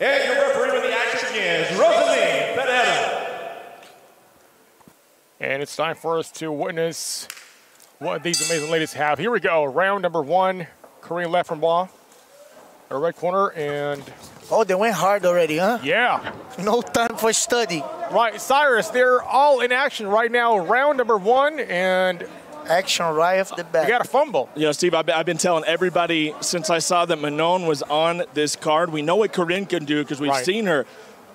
And your referee when the action begins, Rosalie Pereira. And it's time for us to witness what these amazing ladies have. Here we go. Round number one. Corinne Laframboise, a red corner, and Oh, they went hard already, huh? yeah. No time for study. Right, Cyrus, they're all in action right now. Round number one, and Action right off the bat. You got a fumble. You know, Steve, I've been, I've been telling everybody since I saw that Manon was on this card. We know what Corinne can do because we've Right. seen her.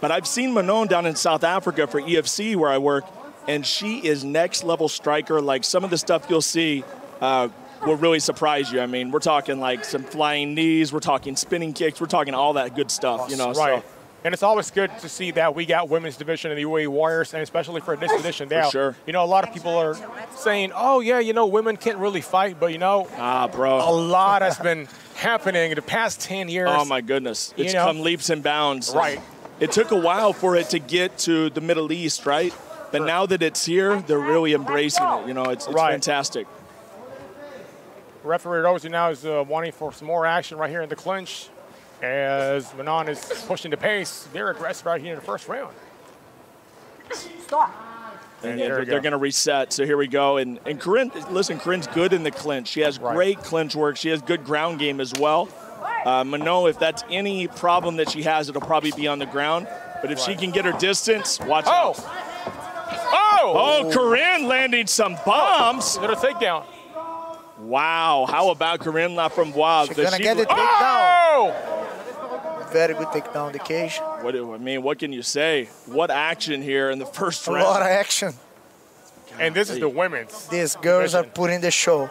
But I've seen Manon down in South Africa for EFC where I work, and she is next level striker. Like some of the stuff you'll see uh, will really surprise you. I mean, we're talking like some flying knees, we're talking spinning kicks, we're talking all that good stuff. You know, Right. so And it's always good to see that we got women's division in the UAE Warriors, and especially for this edition now. sure. You know, a lot of people are saying, oh, yeah, you know, women can't really fight, but, you know, ah, bro. a lot has been happening in the past 10 years. Oh my goodness! You It's know? come leaps and bounds. Right. It took a while for it to get to the Middle East, right? But now that it's here, they're really embracing it. You know, it's, it's Right. fantastic. Referee Rosie now is uh, wanting for some more action right here in the clinch as Manon is pushing the pace. They're aggressive right here in the first round. And there they're, go. they're going to reset. So here we go. And and Corinne, listen, Corinne's good in the clinch. She has Right. great clinch work. She has good ground game as well. Uh, Manon, if that's any problem that she has, it'll probably be on the ground. But if she can get her distance, watch Oh! out. Oh! Oh, Corinne landing some bombs. Is it a takedown? Wow. How about Corinne Laframboise? She's Does gonna get it takedown. Oh! Very good takedown, the cage. What do I mean? What can you say? What action here in the first round? A round? lot of action. And this is the women's. These girls are putting the show.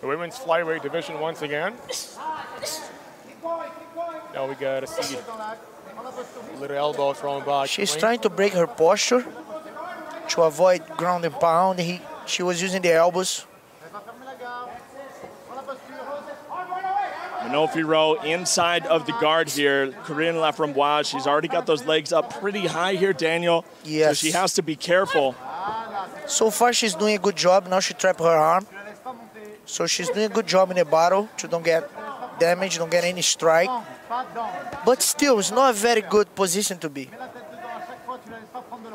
The women's flyweight division once again. Now we gotta see little elbow thrown by. She's Corinne. trying to break her posture to avoid ground and pound. He, she was using the elbows. Manon Fiorot inside of the guard here. Corinne Laframboise, she's already got those legs up pretty high here, Daniel. Yes. So she has to be careful. So far, she's doing a good job. Now she trapped her arm. So she's doing a good job in the battle to don't get damage, don't get any strike. But still, it's not a very good position to be.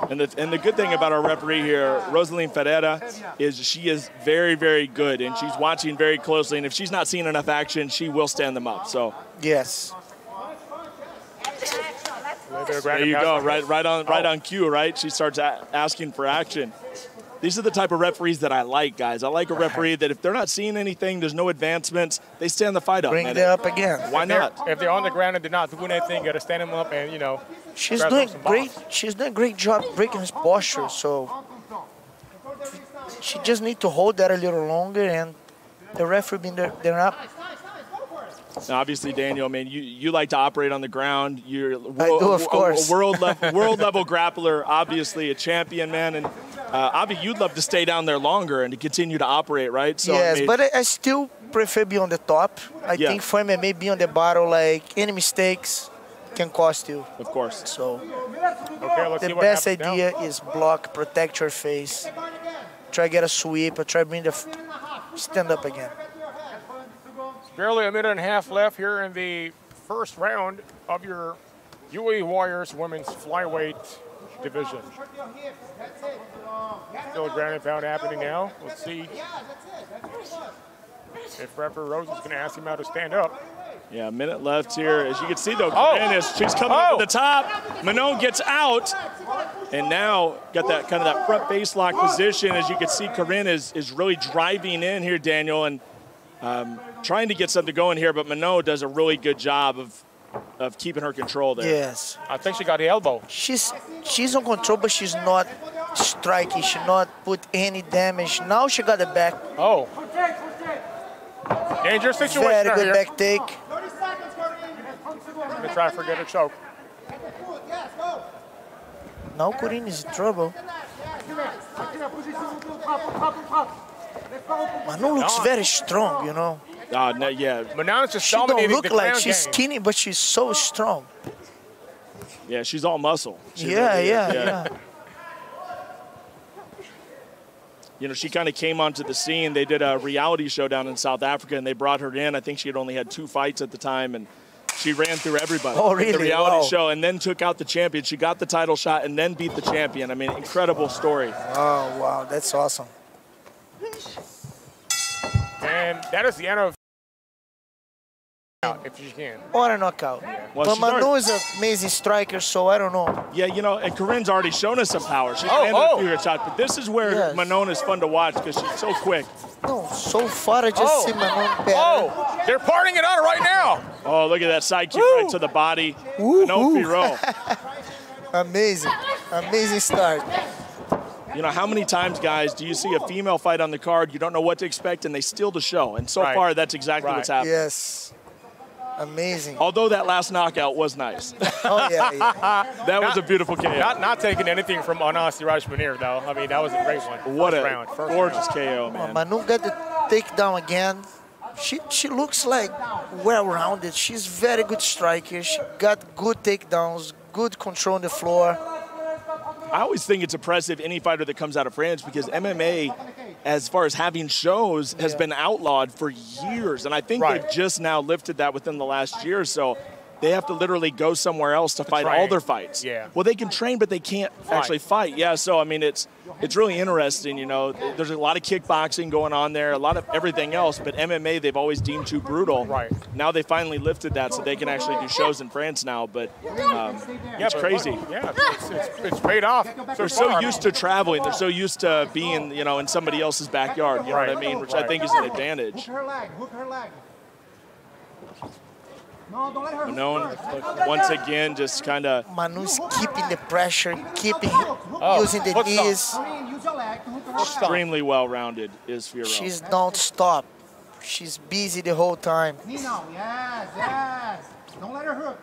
And the, and the good thing about our referee here, Rosaline Ferreira, is she is very, very good, and she's watching very closely. And if she's not seeing enough action, she will stand them up. So Yes. there you go, right, right on, right on cue, right? She starts a- asking for action. These are the type of referees that I like, guys. I like a referee that if they're not seeing anything, there's no advancements, they stand the fight up. Bring man. it up again. Why If not? If they're on the ground and they're not doing anything, you gotta stand them up and you know. She's doing some great. bombs. She's doing a great job breaking his posture. So she just need to hold that a little longer, and the referee being there, they're up. Now, obviously, Daniel, man, you, you like to operate on the ground. You're I do, of a- a- course. A, world level world level grappler, obviously a champion, man, and uh, obviously you'd love to stay down there longer and to continue to operate, right? So yes, mean, but I, I still prefer be on the top. I Yeah. think for MMA, be on the bottom, like any mistakes can cost you. of course. So Okay, let's the what best happens now. idea is block, protect your face, try to get a sweep, or try bring the f- stand up again. Barely a minute and a half left here in the first round of your UAE Warriors women's flyweight division. Still a ground and pound happening now. Let's see if referee Rose is going to ask him how to stand up. Yeah, a minute left here. As you can see, though, Oh. Corinne is she's coming Oh. over the top. Manon gets out, and now got that kind of that front face lock position. As you can see, Corinne is is really driving in here, Daniel, and um, trying to get something going here. But Manon does a really good job of of keeping her control there. Yes, I think she got the elbow. she's she's on control, but she's not striking. She not put any damage. Now she got the back. Oh. Dangerous situation Very good here. back take. Gonna try to forget a choke. Now Corinne is in trouble. Manu looks very strong, you know. Uh, no, yeah, Manana's just She don't look the like ground she's game. skinny, but she's so strong. yeah, she's all muscle. She Yeah, really is, yeah, yeah. You know, she kind of came onto the scene. They did a reality show down in South Africa, and they brought her in. I think she had only had two fights at the time, and She ran through everybody. Oh, in The reality Wow. show, and then took out the champion. She got the title shot and then beat the champion. I mean, incredible story. Oh, wow, that's awesome. And that is the end of if you can. Or a knockout. Well, but she's Manu already- is an amazing striker, so I don't know. Yeah, you know, and Corinne's already shown us some power. She's Oh, landed oh. a few good shots, but this is where Yes. Manon is fun to watch because she's so quick. No, so far I just Oh. see Manu better. Oh, they're parting it out right now. Oh, look at that side kick right to the body. Woo, Manon woo. Fiorot. Amazing. Amazing start. You know, how many times, guys, do you see a female fight on the card, you don't know what to expect, and they steal the show? And so Right. far, that's exactly Right. what's happened. Yes. Amazing. Although that last knockout was nice. Oh, yeah, yeah. that was a beautiful KO. Not not taking anything from Anas Siraj Mounir though. I mean that was a great one. what First a round. First gorgeous round. KO, man. Manu got the takedown again. She she looks like well-rounded. She's very good striker. She got good takedowns, good control on the floor. I always think it's impressive any fighter that comes out of France because MMA, as far as having shows, has Yeah. been outlawed for years, and I think Right. they've just now lifted that within the last year or so. They have to literally go somewhere else to fight all their fights. Yeah. Well, they can train, but they can't actually fight. Yeah. So I mean, it's it's really interesting. You know, there's a lot of kickboxing going on there, a lot of everything else, but MMA they've always deemed too brutal. Right. Now they finally lifted that, so they can actually do shows in France now. But um, Yeah, it's but crazy. look, yeah, it's, it's, it's paid off. They're so used to traveling. They're so used to being, you know, in somebody else's backyard. You know what I mean? Which I think is an advantage. Hook her leg, hook her leg. No, don't let her. hook Known once again, just kind of Manu's keeping the pressure, keeping Oh, using the knees. Corinne, use your leg to hook her leg. extremely well-rounded is Fiorot. She's don't stop. She's busy the whole time. Knee now. Yes, yes. Don't let her hook.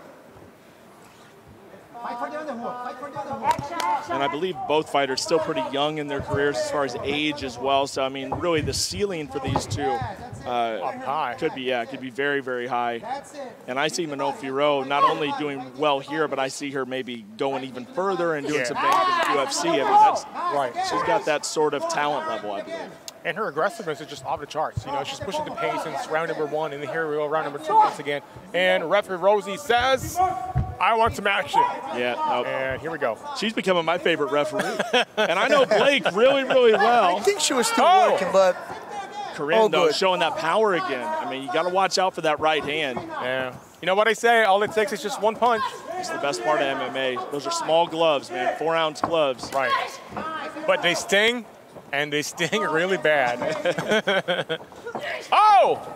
Fight for the underhook. Fight for the underhook. and I believe both fighters still pretty young in their careers as far as age as well. So I mean, really, the ceiling for these two uh, high. could be yeah, could be very very high. And I see Manon Fiorot not only doing well here, but I see her maybe going even further and doing Yeah. some things in the UFC. I mean, that's Right. she's got that sort of talent level, I believe. And her aggressiveness is just off the charts. You know, she's pushing the pace since round number one, and here we go, round number two once again. And referee Rosie says, I want some action. Yeah. no, And here we go. She's becoming my favorite referee. and I know Blake really, really well. I think she was still Oh. working, but Corinne, Oh, though, showing that power again. I mean, you got to watch out for that right hand. Yeah. You know what I say? All it takes is just one punch. It's the best part of MMA. Those are small gloves, man, four ounce gloves. Right. But they sting, and they sting really bad. oh!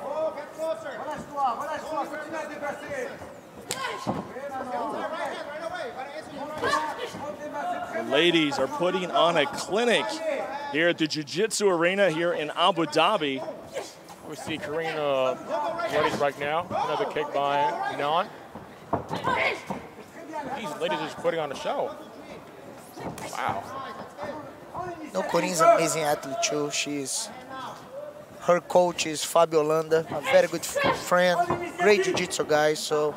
The ladies are putting on a clinic here at the Jiu Jitsu Arena here in Abu Dhabi. We see Karina ready right now. Another kick by Non. These ladies are just putting on a show. Wow. no, Corinne's amazing athlete too. She's her coach is Fabio Landa, a very good friend, great jiu-jitsu guy. So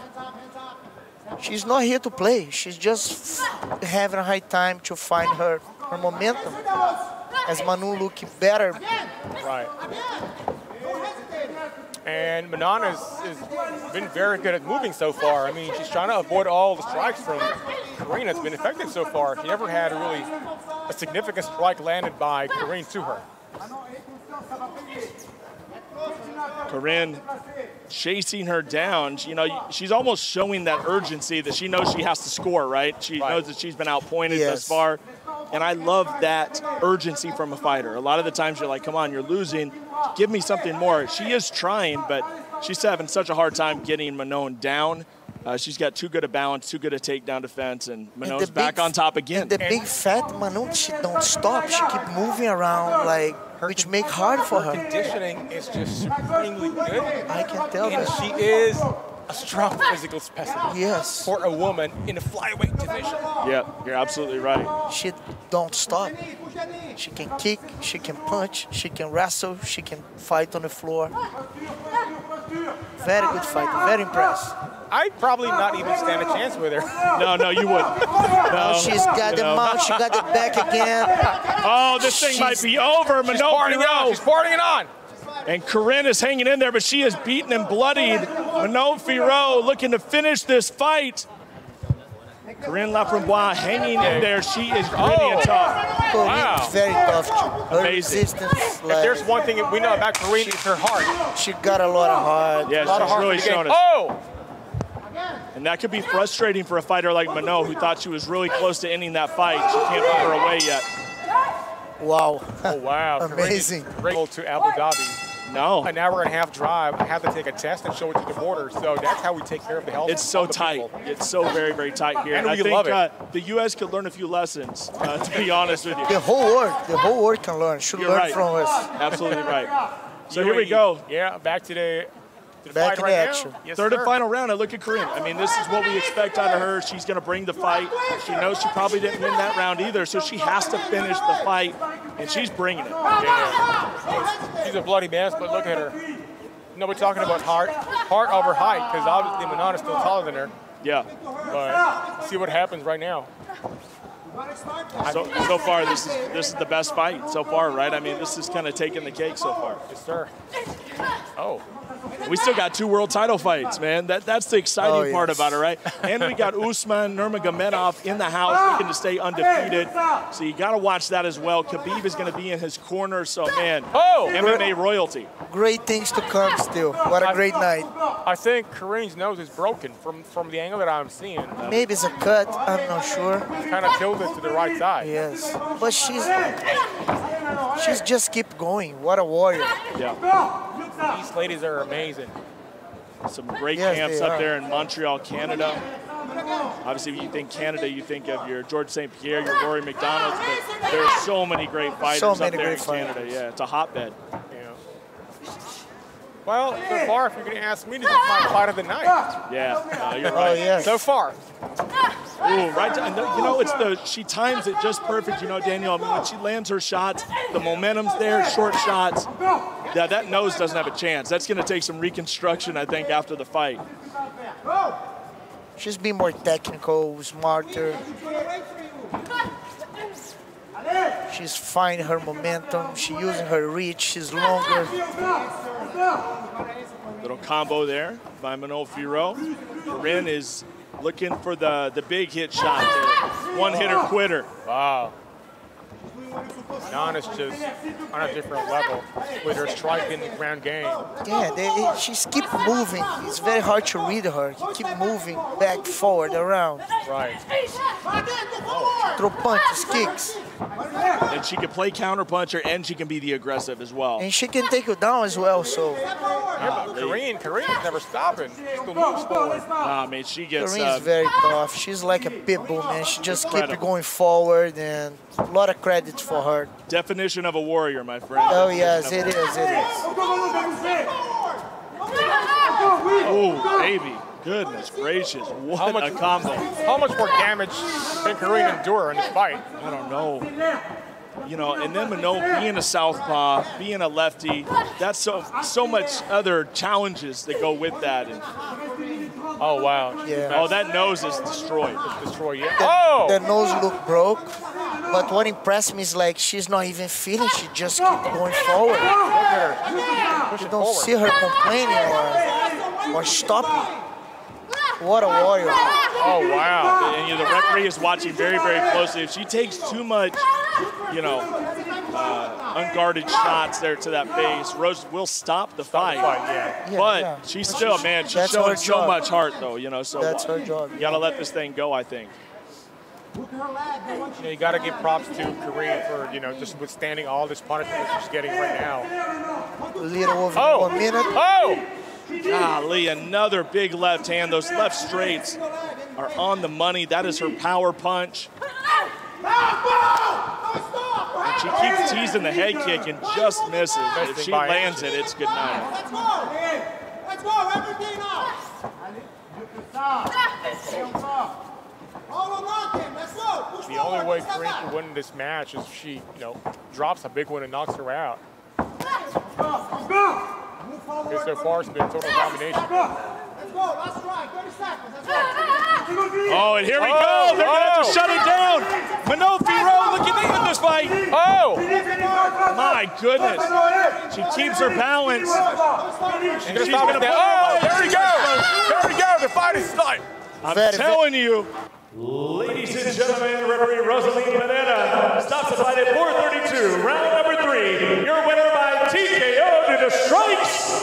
she's not here to play. She's just having a hard time to find her her momentum. As Manu looking better, Right. And Manon has, has been very good at moving so far. I mean, she's trying to avoid all the strikes from Karina. It's been effective so far. She never had really a significant strike landed by Karine to her. Corinne chasing her down. You know, she's almost showing that urgency that she knows she has to score, right? She Right. knows that she's been outpointed Yes. thus far. And I love that urgency from a fighter. A lot of the times you're like, come on, you're losing. Give me something more. She is trying, but she's having such a hard time getting Manon down. Uh, she's got too good a balance, too good a takedown defense, and And Manon's the back big- on top again. The big fat Manu, she don't stop. She keep moving around, like which make hard for her. Conditioning is just supremely good. I can tell And that. she is a strong physical specimen Yes, for a woman in a flyweight division. yeah, you're absolutely right. she don't stop. She can kick, she can punch, she can wrestle, she can fight on the floor. Very good fighter, very impressed. I'd probably not even stand a chance with her. No, no, you wouldn't. No, She's got the know. mouth, she got the back again. Oh, this thing might be over. She's Manon partying on. Fiorot. She's partying on. And Corinne is hanging in there, but she is beaten and bloodied. Manon Fiorot looking to finish this fight. Corinne Laframboise hanging in there. She is gritty and oh! tough. Oh, Corinne Wow. very tough. Her Amazing. resistance, If there's one thing we know about Corinne, it's her heart. she got a lot of heart. Yeah, A lot of she's heart really for the game. shown us. Oh! And that could be frustrating for a fighter like Minot, who thought she was really close to ending that fight. She can't put her away yet. Wow. Oh, wow. Amazing. Great to Abu Dhabi. No, An hour and a half drive. I had to take a test and show it to the border. So that's how we take care of the health it's so of the tight. people. It's so very, very tight here. And I we think love it. Uh, the U.S. could learn a few lessons, uh, to be honest with you. The whole world, the whole world can learn. Should You're learn right. from us. Absolutely right. So here we go. Yeah, back to the, Back fight in right action. Yes, Third sir. and final round. I look at Corinne. I mean, this is what we expect out of her. She's going to bring the fight. She knows she probably didn't win that round either, so she has to finish the fight, and she's bringing it. Yeah. She's a bloody mess, but look at her. You know, we're talking about heart, heart over height, because obviously Manon is still taller than her. Yeah. But see what happens right now. So, so far, this is this is the best fight so far, right? I mean, this is kind of taking the cake so far. Yes, sir. Oh, We still got two world title fights, man. That that's the exciting Oh, part about it, right? And we got Usman Nurmagomedov in the house looking to stay ah! undefeated. So you got to watch that as well. Khabib is going to be in his corner, so man, Oh! MMA royalty. Great things to come still. What a great night. I think Kareem's nose is broken from, from the angle that I'm seeing. Maybe it's a cut. I'm not sure. Kind of tilted to the right side. Yes, but she's she's just keep going. What a warrior. Yeah. These ladies are amazing. Some great Yes, camps up are. there in Montreal, Canada. Obviously, when you think Canada, you think of your Georges St. Pierre, your Rory MacDonald's, but there are so many great fighters So up there great in Canada. fighters. Yeah, it's a hotbed. Yeah. Well, so far, if you're going to ask me, this is my fight of the night. Yeah, no, you're Oh right. yes. So far. Ooh, right. to- and the- you know, it's the she times it just perfect. You know, Danielle. I mean, when she lands her shots, the momentum's there. Short shots. Yeah, that nose doesn't have a chance. That's going to take some reconstruction, I think, after the fight. She's been more technical, smarter. She's finding her momentum. She's using her reach. She's longer. Little combo there by Manon Fiorot. Corinne is looking for the the big hit shot. The one hitter quitter. Wow. Manon is just on a different level with her striking and ground game. Yeah, they, it- she's keep moving. It's very hard to read her. Keep moving back, forward, around. Right. Throw punches, kicks, And she can play counterpuncher and she can be the aggressive as well. and she can take you down as well. So Yeah, but Corinne, Corinne's never stopping. Still moves forward. Nah, I mean, she gets. Kareem's Uh, very tough. She's like a pit bull, man. She just keep Incredible. going forward, and a lot of credit for her. definition of a warrior, my friend. Oh yes, it is. It is. Oh, baby. Goodness gracious. What How much- a combo. How much more damage can Corinne endure in this fight? I don't know. You know, and then Minot being a southpaw, being a lefty, that's so so much other challenges that go with that. And, Oh, wow. Yeah. oh, that nose is destroyed. Destroy you. Oh! The nose look broke, but what impressed me is like she's not even feeling. She just keep going forward. Look at her. You don't forward. see her complaining or or stopping. What a warrior. Oh, wow. And you know, the referee is watching very, very closely. If she takes too much, you know, uh, unguarded shots there to that face, Rose will stop the fight. Fight, yeah. Yeah, But yeah. she's But still, man, she's that's showing so much heart, though, you know. So That's her job. You gotta let this thing go, I think. You, know, you got to give props to Korea for, you know, just withstanding all this punishment that she's getting right now. A little over Oh! one minute. Oh! Golly, another big left hand. Those left straights are on the money. That is her power punch. And she keeps teasing the head kick and just misses. If she lands it, it's good night. Let's go! Let's go! Everything up! All or nothing! Let's go! Push The only way step Corinne back. can win this match is if she, you know, drops a big one and knocks her out. Move forward. Because so far it's been total domination. Let's go! Last strike! 30 seconds! Let's! Oh, and here we Oh, go. They're going to have to oh. shut it down. Manon Fiorot looking to end this fight. Oh! My my goodness. She keeps her balance. And she's she's gonna gonna oh, there we go. There we go. The fight is started. I'm telling you. Ladies and gentlemen, referee Rosaline Pineda stops the fight at 432. Round number three. Your winner by TKO to the strikes, Mano